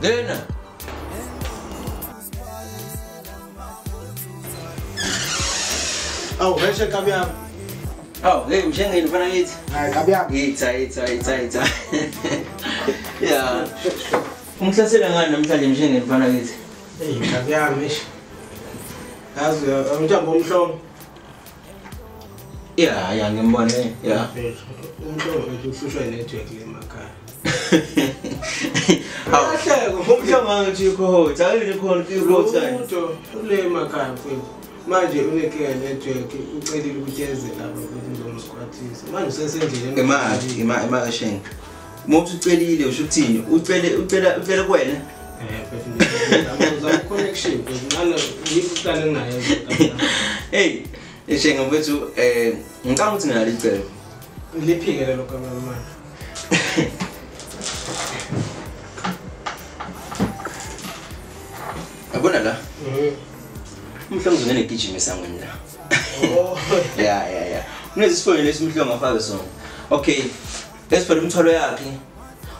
Then. Oh, where's your caviar? Oh, hey, ushenga inafanya hiti. Ah, caviar. Hita, hita, hita, hita. Yeah. Umhlasela ngani namhlanje mshenga inafanya hiti? Hey, caviar mish. Yazi umthambo omhlobo. Yeah, I am going to buy it. yeah, ngimbone. Yeah. Umhlobo uthi ushushwa network eh, lemakhaya. ahleko ngomhlangano nje ikhohoza ayini khona ikhohoza ulema kampi manje unekinga network ucelile ukutyezela ukuthi ngizomsikhwathisa manje usesendleleni imali imali emakasheng uma ucelile usho ukuthini ucele ucela ucele kwena connection ngicane ngikuqale ngayo hey eshenga mfethu eh ngicanga ukuthi nalo icebo liphike lelo gama lomana yabona la Mhm. umhlongo uzongena egijima esangweni la. Oh, ya ya ya unezi sifoni lesi umhlongo afake sona. Okay esifana umthwalo yakhe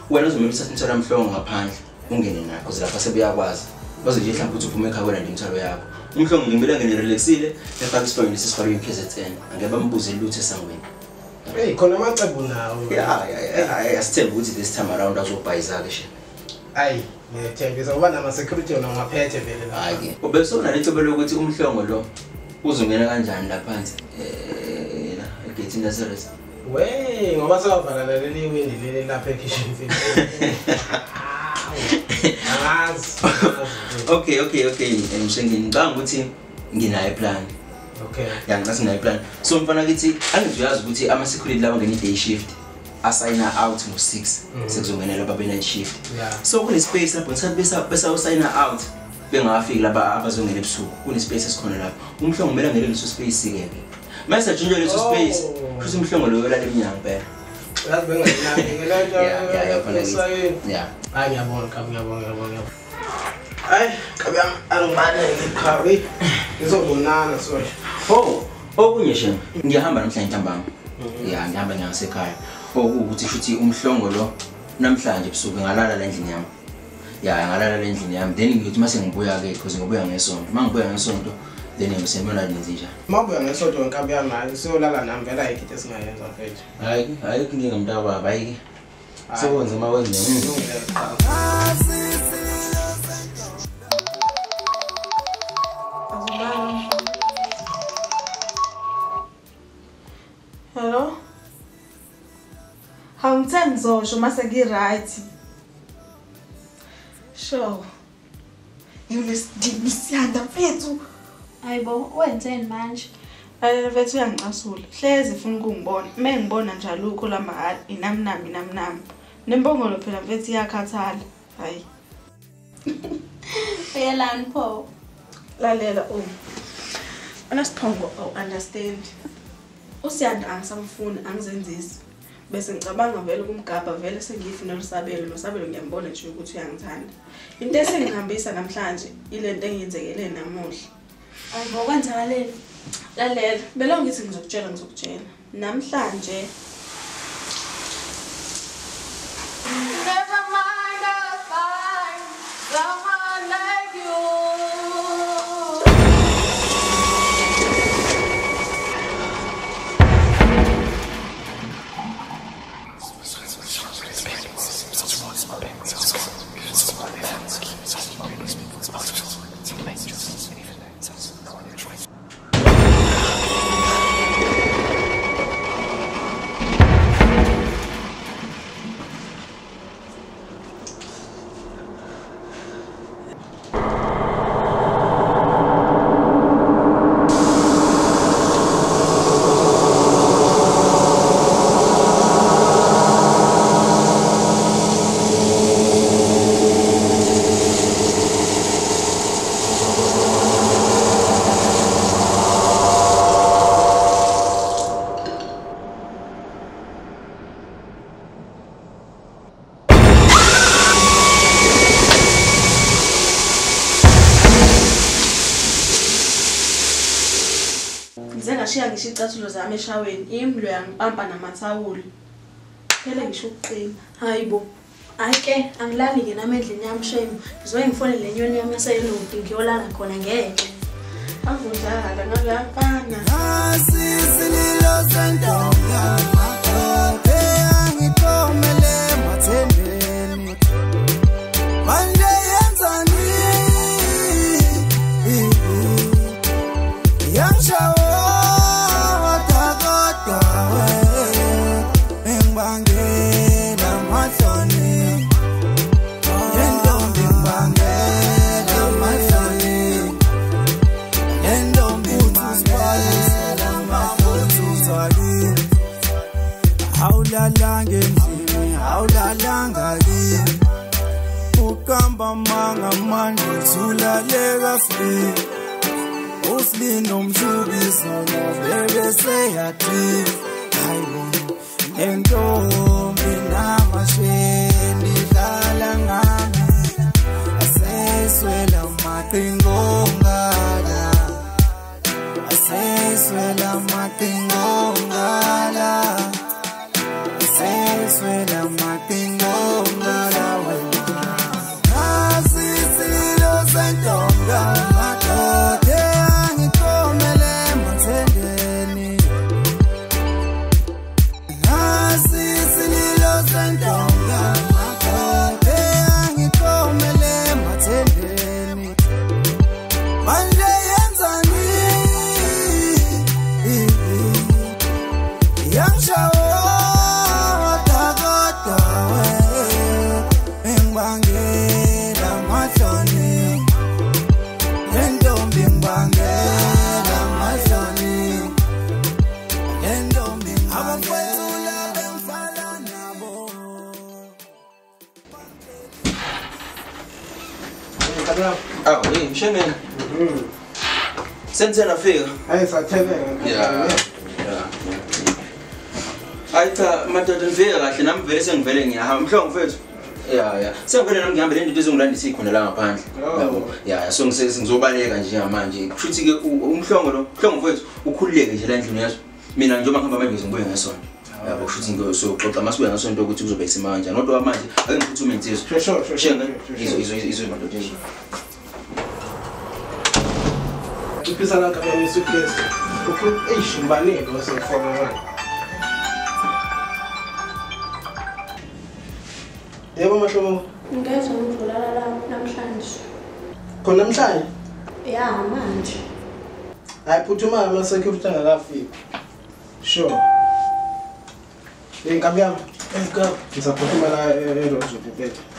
wena uzomela uthatha umthwalo wamhlongo ngaphandle ungene nakho kuze lapha sebuyakwazi baze nje mhlawumbe uthi uphume ekhaya wena nemthwalo yakho. Umhlongo ngimele angene relaxile efake isifoni lesi sifakwe i-KZN angeke bambuze lutho esangweni. Hey khona amacebo nawo. Ya ya ya asithembe ukuthi this time around azobhayizake she hayi ngiyathembisa uba nama-security wona ngaphethe vele la. Hayi-ke ubesona lethobe lokuthi umhlongo lo uzongena kanjani laphansi eh, la egethini laseresi we ngoba sewavalana leli windi leli lapha ekhishini angazi angazi. okay okay okay. Eh, mshengeni ngicanga ukuthi nginayo plan okay. Ya ngicasi nginayo plan so mfana kithi angithi uyazi ukuthi ama-security laba ngena i-day shift. Asayina out ngo-six Mhm. sekuzongenela babe-night shift. Yeah. So kune-space lapho ngisathi besawusayina out bengakafiki laba abazongena ebusuku kune-space esikhona lapho. Umhlongo kumele angene leso space-ke. Ke mase ajinjwe leso Oh. space kusho umhlongo loyo olala emnyango impela. Yazi bengayilandelelento Ya, ya, ya, mfana kithi. esayini ya hayi ngiyabona kabi ngiyabona ngiyabona ngiyabona hayi kabi yami angibaleke qhawe ngizobonana sorry. Oh okunye shem ngiyahamba namhlanje ntambama. Ya ngihamba ngiyangasekhaya okuwukuthi futhi umhlongo lo namhlanje ebusuku ngalala la endlini yami ya ngalala la endlini yami then ngiyothi mase ngibuya-ke because ngibuya ngesonto uma ngibuya ngesonto then ngisemona nenze njani mabuya ngesonto nkabi yami hayi siyolala nami vele ayikho into esingayenza mfethu hayi ayikho inkinga mntababa ayike sekwenze uma kwenze Kulungile, cha. Awungithandi ngizosho mase ngi-right. Sure. Yulesidini siyanda mfethu. Hayibo, wenzeni manje? Lalela mfethu uyangicasula. Hlezi ufuna ukungibona. Uma ngibona njalo ukho lama hali inamnami inamnami. Nembongolo phela mfethu iyakhathala. Hayi. Uyelani pho? lalela um unasiphongo oh understand usiyanda angisamfuni angizenzisi bese ngicabanga vele kumgabha vele sengiyifuna lusabelo nosabelo ngiyambona nje ukuthi uyangithanda. Into esengihambisa namhlanje ile nto engiyenzekele namuhla. Hayibo, kwenzakaleni? lalela bela ngithi ngizokutshela ngizokutshela. Namhlanje ngashiya ngisho icathulo zami eshaweni imlo yangipampa namathawulo phele ngisho ukuqina hayi bo Hayi ke angilali-ke nami endlini yami shame. Ngizoke ngifonele lenyoni yami yaselodi ngiyolala khona ngeke. avudlala ngakuyafana. roughly. Mostly nom jubi, son of the say at least. I won't. santo. Senze nafika. Hayi satheleka. Yeah. Hayi cha madoda nifike kahle nami vele sengivele ngiyahamba mhlongo mfethu. Ya ya. Sengivele nami ngihamba le nto izongilandisa ikhona la ngaphandle. Oh. Yabo. Ya so ngise ngizobaleka nje manje. Kushuthi ke umhlongo lo, mhlongo mfethu ukhululeke nje la endlini yazo. Mina njengoba ngihamba manje ngizobuya ngesonto. Yabo kushuthi ngizoxoxa masibuya ngesonto ukuthi kuzobe isima kanjani. Kodwa manje ake ngiphuthume insizwe. Sure, sure, sure, Shenga. sure, sure. Izo izo izo madoda tuphisanaka na yesu kristu ukuthi eyishimbaneko wasemfokolo yebo mahlomo. Ngeza ngidlulala namhlanje. Khona namhlanje? Ya manje. Hayi phuthuma ama-security angakafiki sure. Inkambi yami. Ngizaphuthumela erozodibele eh, eh,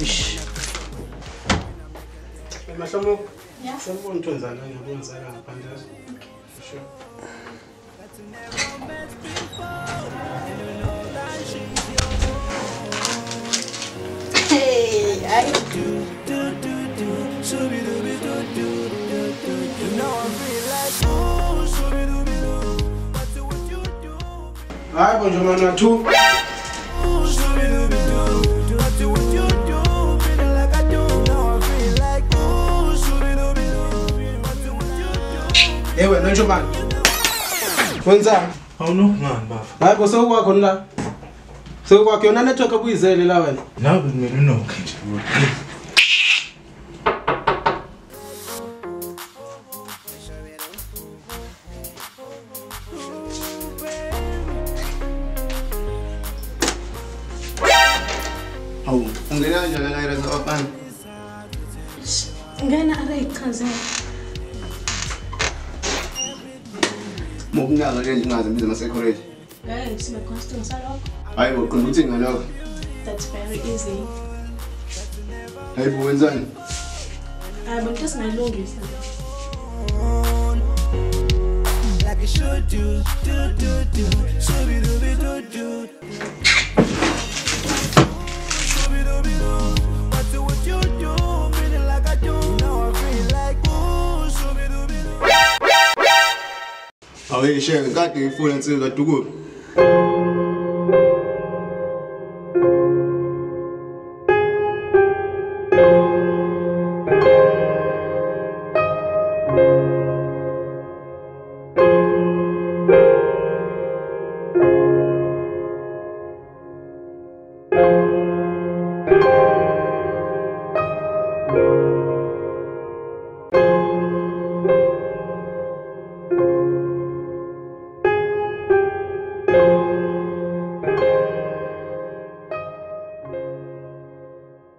Ish. Mashamo. Yeah. Sambon tonzana ngabona Hey, I do do do do. hapo ndio maana tu ewe nonjo mani wenza awunokunganibaba hayi ko sewukwakho nla sewukwakho yona nethiwekhe buyizele la wena? Nabe ndimelinoke nje Mokunyaka nje ngingazi imizi ama-security. ngeke ngisibe constance salokho Hayi bo, qonda ukuthi ngalokho. that's very easy Hayi bo, wenzani? hayi bo into singayilungisa Like it should do, do, do, do. Shooby dooby doo doo. Shooby Salvation got the influence in the good.